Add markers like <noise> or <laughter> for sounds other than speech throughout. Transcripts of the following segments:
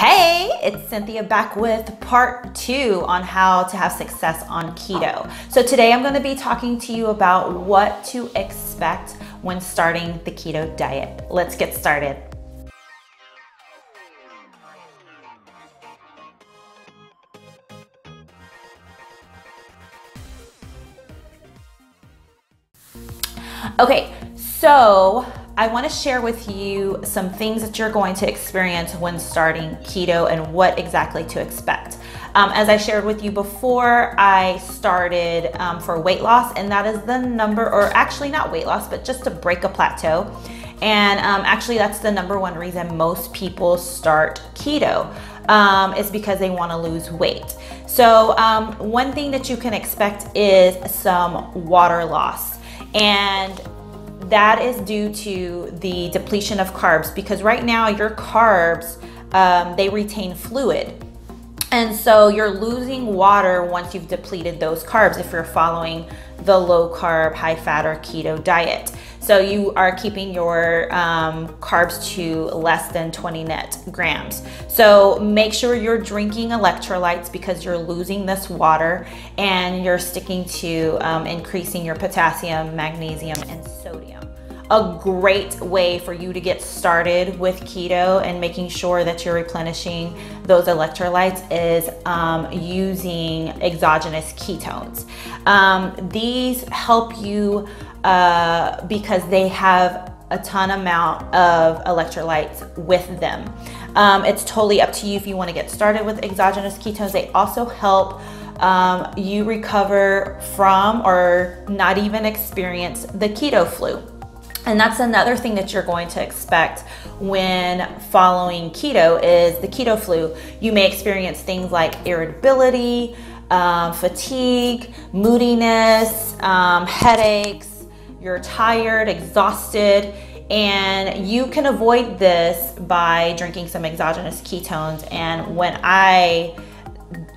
Hey, it's Cynthia back with part two on how to have success on keto. So today I'm gonna to be talking to you about what to expect when starting the keto diet. Let's get started. Okay, so I want to share with you some things that you're going to experience when starting keto and what exactly to expect. Um, as I shared with you before, I started um, for weight loss, and that is the number, or actually not weight loss, but just to break a plateau. And um, actually, that's the number one reason most people start keto um, is because they want to lose weight. So, um, one thing that you can expect is some water loss. And that is due to the depletion of carbs because right now your carbs, um, they retain fluid. And so you're losing water once you've depleted those carbs if you're following the low carb, high fat, or keto diet. So you are keeping your um, carbs to less than 20 net grams. So make sure you're drinking electrolytes because you're losing this water and you're sticking to um, increasing your potassium, magnesium, and sodium a great way for you to get started with keto and making sure that you're replenishing those electrolytes is um, using exogenous ketones. Um, these help you uh, because they have a ton amount of electrolytes with them. Um, it's totally up to you if you want to get started with exogenous ketones. They also help um, you recover from or not even experience the keto flu. And that's another thing that you're going to expect when following keto is the keto flu. You may experience things like irritability, um, fatigue, moodiness, um, headaches, you're tired, exhausted, and you can avoid this by drinking some exogenous ketones. And when I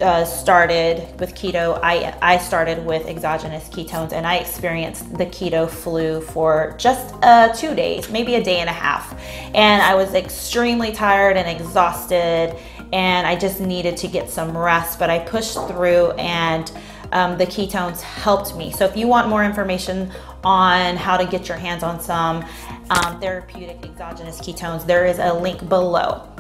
uh, started with keto, I, I started with exogenous ketones and I experienced the keto flu for just uh, two days, maybe a day and a half. And I was extremely tired and exhausted and I just needed to get some rest, but I pushed through and um, the ketones helped me. So if you want more information on how to get your hands on some um, therapeutic exogenous ketones, there is a link below.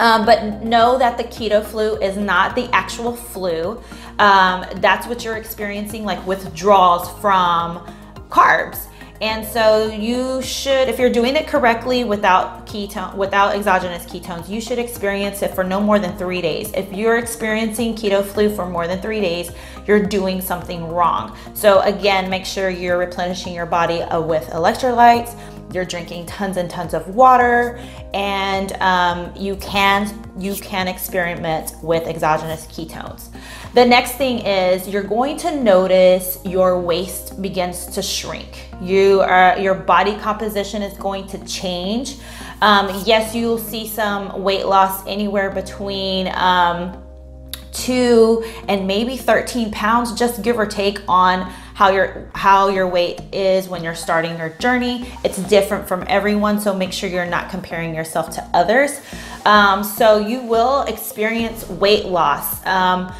Um, but know that the keto flu is not the actual flu. Um, that's what you're experiencing, like withdrawals from carbs. And so you should, if you're doing it correctly without ketone, without exogenous ketones, you should experience it for no more than three days. If you're experiencing keto flu for more than three days, you're doing something wrong. So again, make sure you're replenishing your body uh, with electrolytes, you're drinking tons and tons of water, and um, you can you can experiment with exogenous ketones. The next thing is you're going to notice your waist begins to shrink. You are your body composition is going to change. Um, yes, you'll see some weight loss anywhere between. Um, two and maybe 13 pounds just give or take on how your how your weight is when you're starting your journey it's different from everyone so make sure you're not comparing yourself to others um, so you will experience weight loss um,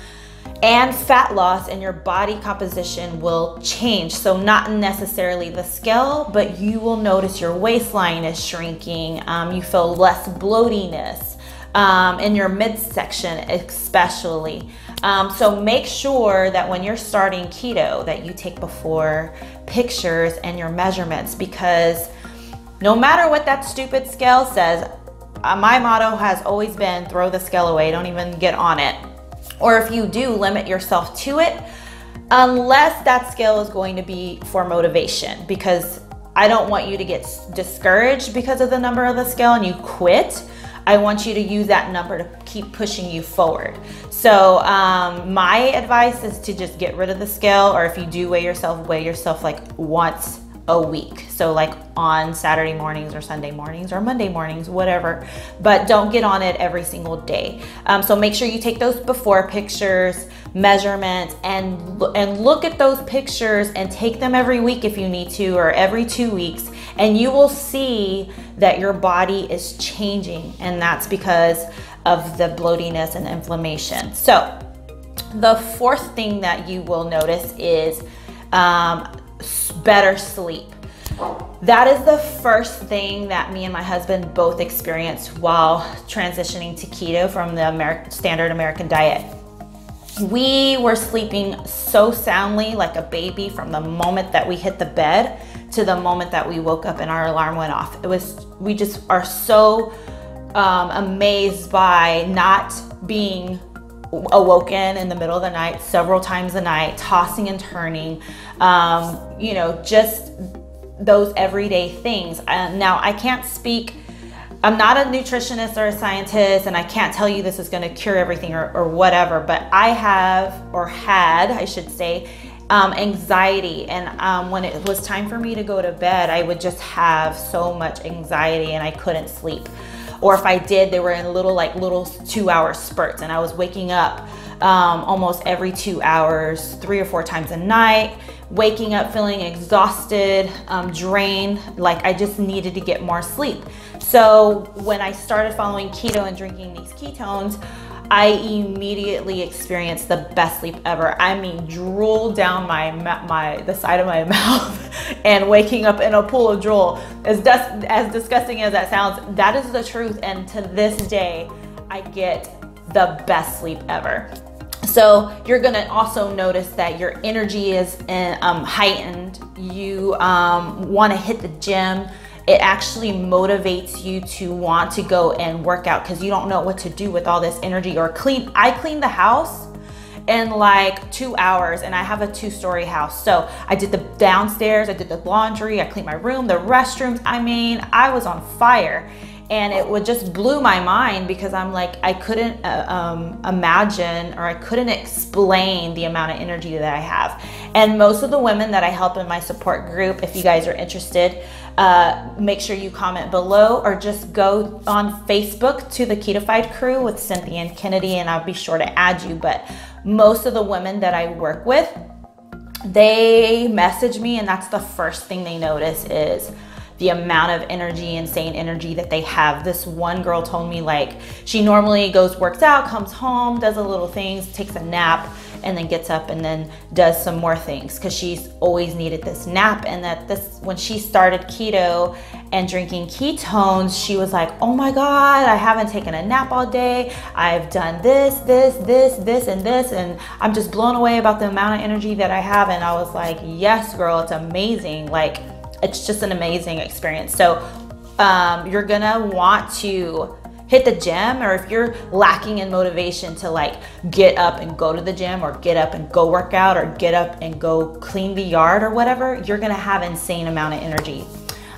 and fat loss and your body composition will change. So not necessarily the scale, but you will notice your waistline is shrinking. Um, you feel less bloatiness um, in your midsection especially. Um, so make sure that when you're starting keto that you take before pictures and your measurements because no matter what that stupid scale says, uh, my motto has always been throw the scale away, don't even get on it. Or if you do, limit yourself to it unless that scale is going to be for motivation because I don't want you to get discouraged because of the number of the scale and you quit. I want you to use that number to keep pushing you forward. So um, my advice is to just get rid of the scale, or if you do weigh yourself, weigh yourself like once a week. So like on Saturday mornings or Sunday mornings or Monday mornings, whatever. But don't get on it every single day. Um, so make sure you take those before pictures, measurements, and and look at those pictures and take them every week if you need to, or every two weeks, and you will see that your body is changing, and that's because of the bloatiness and inflammation. So, the fourth thing that you will notice is um, better sleep. That is the first thing that me and my husband both experienced while transitioning to keto from the American, standard American diet. We were sleeping so soundly like a baby from the moment that we hit the bed to the moment that we woke up and our alarm went off. It was, we just are so um, amazed by not being awoken in the middle of the night several times a night, tossing and turning, um, you know, just those everyday things. Uh, now, I can't speak, I'm not a nutritionist or a scientist, and I can't tell you this is going to cure everything or, or, whatever, but I have, or had, I should say, um, anxiety. And um, when it was time for me to go to bed, I would just have so much anxiety and I couldn't sleep or if I did, they were in little like little two hour spurts and I was waking up um, almost every two hours, three or four times a night, waking up feeling exhausted, um, drained, like I just needed to get more sleep. So when I started following keto and drinking these ketones, I immediately experienced the best sleep ever. I mean, drool down my my the side of my <laughs> mouth and waking up in a pool of drool. As dis- as disgusting as that sounds, that is the truth. And to this day, I get the best sleep ever. So you're gonna also notice that your energy is um, heightened. You um, want to hit the gym it actually motivates you to want to go and work out because you don't know what to do with all this energy or clean. I cleaned the house in like two hours and I have a two story house. So I did the downstairs, I did the laundry, I cleaned my room, the restrooms. I mean, I was on fire and it would just blew my mind because I'm like I couldn't uh, um, imagine or I couldn't explain the amount of energy that I have. And most of the women that I help in my support group, if you guys are interested, uh, make sure you comment below or just go on Facebook to the Ketofied Crew with Cynthia and Kennedy, and I'll be sure to add you. But most of the women that I work with, they message me, and that's the first thing they notice is the amount of energy, insane energy that they have. This one girl told me like she normally goes, works out, comes home, does a little things, takes a nap, and then gets up and then does some more things because she's always needed this nap. And that this, when she started keto and drinking ketones, she was like, oh my God, I haven't taken a nap all day. I've done this, this, this, this, and this. And I'm just blown away about the amount of energy that I have. And I was like, yes, girl, it's amazing. Like, it's just an amazing experience. So um, you're gonna want to hit the gym or if you're lacking in motivation to like get up and go to the gym or get up and go work out or get up and go clean the yard or whatever, you're gonna have insane amount of energy.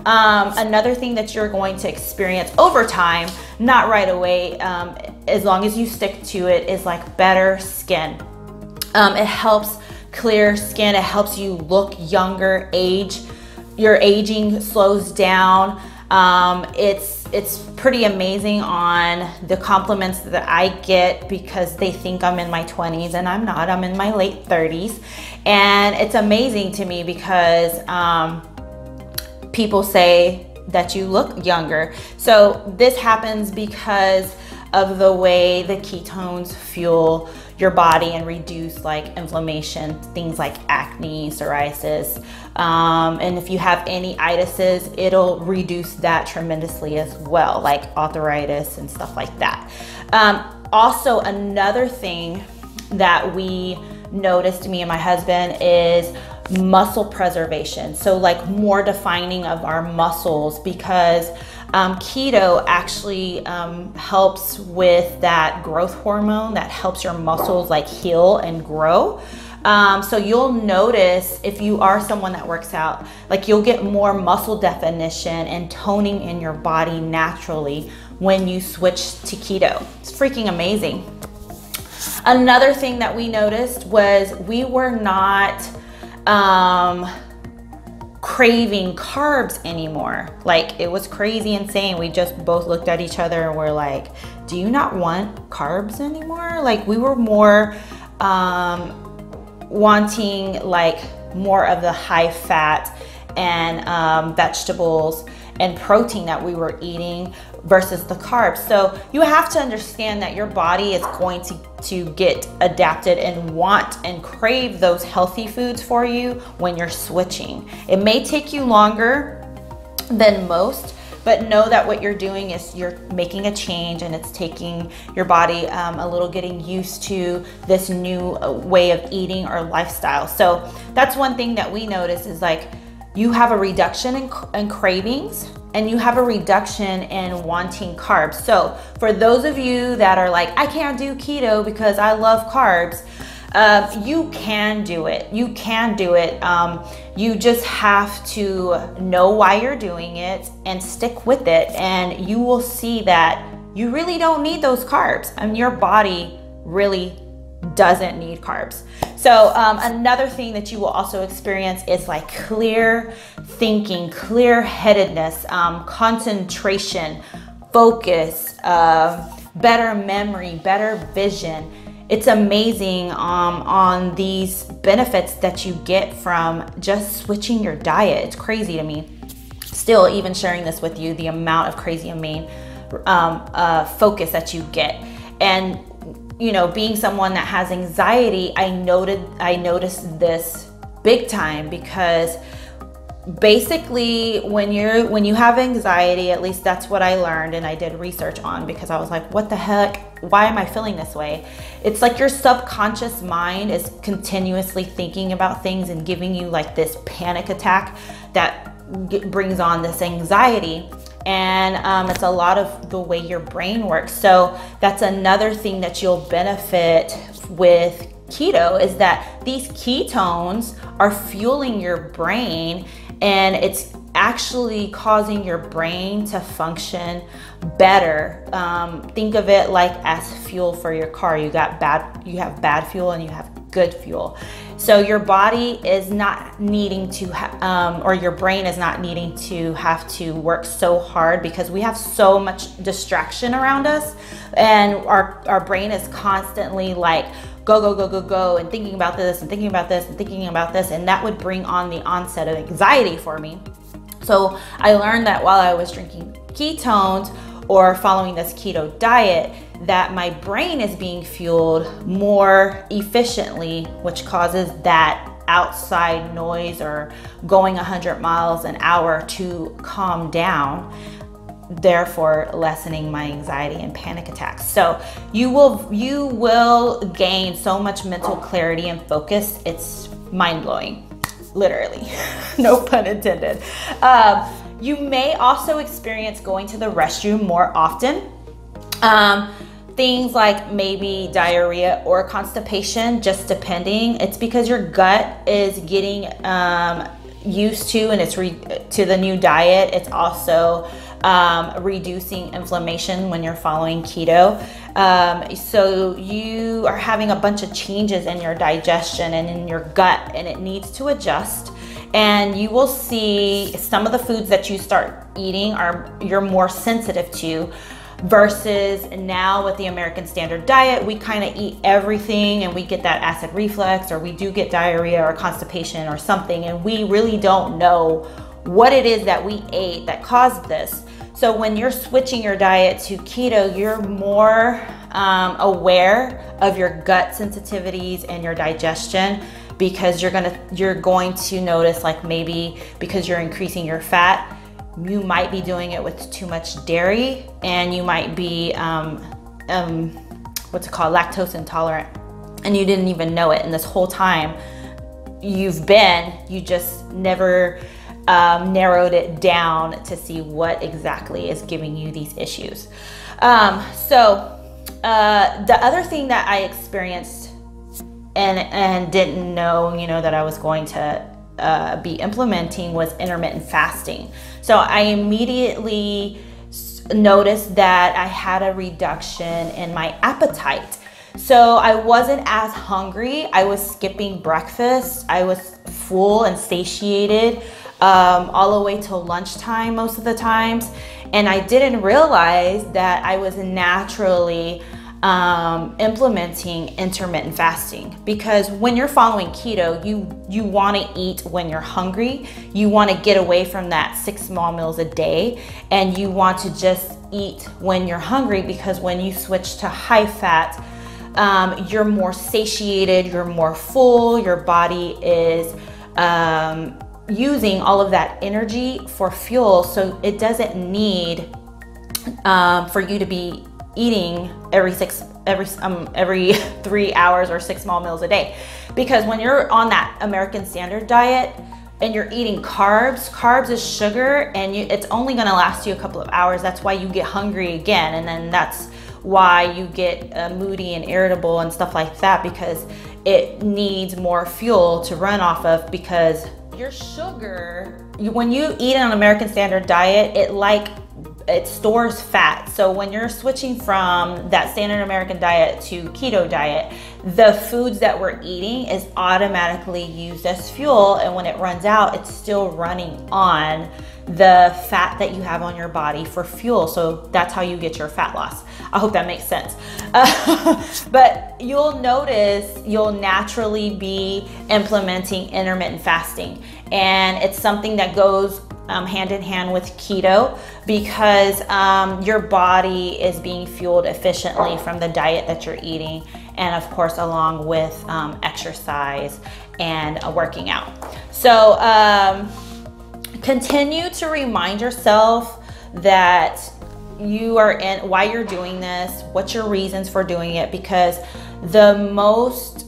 Um, another thing that you're going to experience over time, not right away, um, as long as you stick to it, is like better skin. Um, it helps clear skin, it helps you look younger, age your aging slows down. Um, it's it's pretty amazing on the compliments that I get because they think I'm in my 20s and I'm not. I'm in my late 30s, and it's amazing to me because um, people say that you look younger. So this happens because of the way the ketones fuel your body and reduce like inflammation, things like acne, psoriasis. Um, and if you have any itises, it'll reduce that tremendously as well, like arthritis and stuff like that. Um, also, another thing that we noticed, me and my husband, is muscle preservation. So, like more defining of our muscles because um, keto actually um, helps with that growth hormone that helps your muscles like heal and grow. Um, so you'll notice if you are someone that works out, like you'll get more muscle definition and toning in your body naturally when you switch to keto. It's freaking amazing. Another thing that we noticed was we were not um, craving carbs anymore. Like it was crazy insane. We just both looked at each other and we're like, do you not want carbs anymore? Like we were more um, wanting like more of the high fat and um, vegetables and protein that we were eating versus the carbs. So you have to understand that your body is going to, to get adapted and want and crave those healthy foods for you when you're switching. It may take you longer than most, but know that what you're doing is you're making a change and it's taking your body um, a little getting used to this new uh, way of eating or lifestyle. So that's one thing that we notice is like you have a reduction in, in cravings and you have a reduction in wanting carbs. So for those of you that are like, I can't do keto because I love carbs, uh, you can do it. You can do it. Um, you just have to know why you're doing it and stick with it, and you will see that you really don't need those carbs. I mean, your body really doesn't need carbs. So, um, another thing that you will also experience is like clear thinking, clear headedness, um, concentration, focus, uh, better memory, better vision it's amazing um, on these benefits that you get from just switching your diet. It's crazy to me. Still, even sharing this with you, the amount of crazy amazing um, uh, focus that you get. And you know, being someone that has anxiety, I noted I noticed this big time because basically when you're when you have anxiety at least that's what i learned and i did research on because i was like what the heck? Why am i feeling this way? It's like your subconscious mind is continuously thinking about things and giving you like this panic attack that brings on this anxiety and um, it's a lot of the way your brain works so that's another thing that you'll benefit with keto is that these ketones are fueling your brain and it's actually causing your brain to function better. Um, think of it like as fuel for your car. You got bad, you have bad fuel and you have good fuel. So your body is not needing to, um, or your brain is not needing to have to work so hard because we have so much distraction around us, and our our brain is constantly like go, go, go, go, go, and thinking about this and thinking about this and thinking about this. And that would bring on the onset of anxiety for me. So I learned that while I was drinking ketones or following this keto diet, that my brain is being fueled more efficiently, which causes that outside noise or going 100 miles an hour to calm down therefore lessening my anxiety and panic attacks. So you will you will gain so much mental clarity and focus. It's mind blowing, literally, <laughs> no pun intended. Um, you may also experience going to the restroom more often. Um, things like maybe diarrhea or constipation, just depending. It's because your gut is getting um, used to and it's re- to the new diet. It's also um, reducing inflammation when you're following keto. Um, so you are having a bunch of changes in your digestion and in your gut, and it needs to adjust. And you will see some of the foods that you start eating are you're more sensitive to versus now with the American Standard Diet, we kind of eat everything and we get that acid reflux or we do get diarrhea or constipation or something, and we really don't know what it is that we ate that caused this. So when you're switching your diet to keto, you're more um, aware of your gut sensitivities and your digestion because you're gonna you're going to notice like maybe because you're increasing your fat, you might be doing it with too much dairy and you might be um, um, what's it called lactose intolerant and you didn't even know it and this whole time you've been you just never um, narrowed it down to see what exactly is giving you these issues. Um, so uh, the other thing that I experienced and and didn't know, you know, that I was going to uh, be implementing was intermittent fasting. So I immediately noticed that I had a reduction in my appetite. So I wasn't as hungry. I was skipping breakfast. I was full and satiated um, all the way till lunchtime most of the times. And I didn't realize that I was naturally um, implementing intermittent fasting. Because when you're following keto, you you want to eat when you're hungry. You want to get away from that six small meals a day, and you want to just eat when you're hungry because when you switch to high fat, um, you're more satiated, you're more full, your body is um, using all of that energy for fuel, so it doesn't need um, for you to be eating every six every um, every <laughs> three hours or six small meals a day. Because when you're on that american standard diet and you're eating carbs carbs is sugar and you, it's only going to last you a couple of hours. That's why you get hungry again. And then that's why you get uh, moody and irritable and stuff like that because it needs more fuel to run off of because your sugar when you eat an american standard diet it like it stores fat. So when you're switching from that standard American diet to keto diet, the foods that we're eating is automatically used as fuel. And when it runs out, it's still running on the fat that you have on your body for fuel. So that's how you get your fat loss. I hope that makes sense. Uh, <laughs> but you'll notice you'll naturally be implementing intermittent fasting. And it's something that goes um, hand in hand with keto because um, your body is being fueled efficiently from the diet that you're eating, and of course, along with um, exercise and uh, working out. So, um, continue to remind yourself that you are in why you're doing this, what's your reasons for doing it, because the most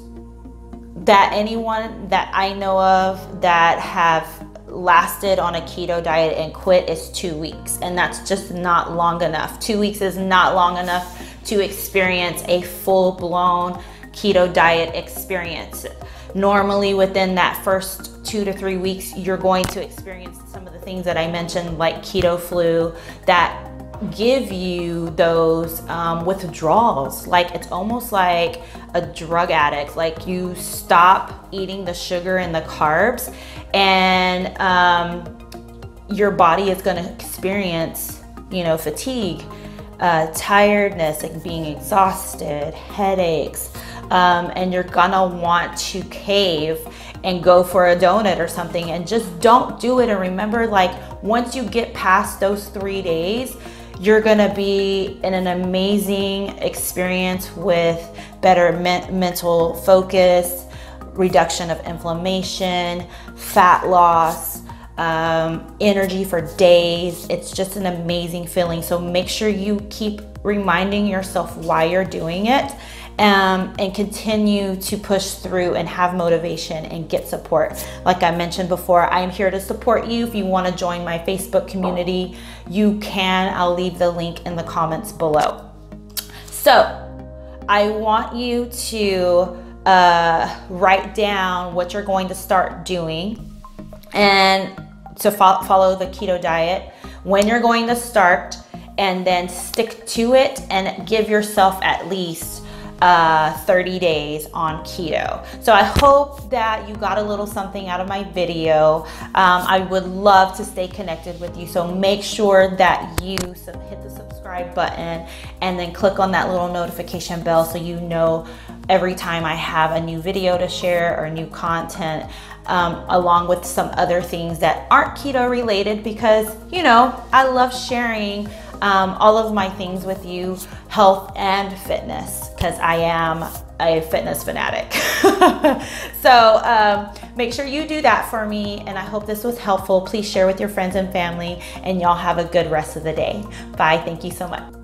that anyone that I know of that have lasted on a keto diet and quit is two weeks. And that's just not long enough. Two weeks is not long enough to experience a full blown keto diet experience. Normally, within that first two to three weeks, you're going to experience some of the things that I mentioned, like keto flu, that give you those um, withdrawals. Like it's almost like a drug addict. Like you stop eating the sugar and the carbs, and um, your body is going to experience, you know, fatigue, uh, tiredness, like being exhausted, headaches, um, and you're gonna want to cave and go for a donut or something and just don't do it and remember like once you get past those three days you're gonna be in an amazing experience with better me- mental focus, reduction of inflammation, fat loss, um, energy for days. It's just an amazing feeling. So make sure you keep reminding yourself why you're doing it um, and continue to push through and have motivation and get support. Like I mentioned before, I am here to support you. If you want to join my Facebook community, you can. I'll leave the link in the comments below. So, I want you to uh, write down what you're going to start doing and to fo- follow the keto diet, when you're going to start, and then stick to it and give yourself at least uh, 30 days on keto. So I hope that you got a little something out of my video. Um, I would love to stay connected with you. So make sure that you hit the subscribe button and then click on that little notification bell so you know every time I have a new video to share or new content. Um, along with some other things that aren't keto related because you know I love sharing um, all of my things with you, health and fitness, because I am a fitness fanatic. <laughs> so um, make sure you do that for me. And I hope this was helpful. Please share with your friends and family, and y'all have a good rest of the day. Bye. Thank you so much.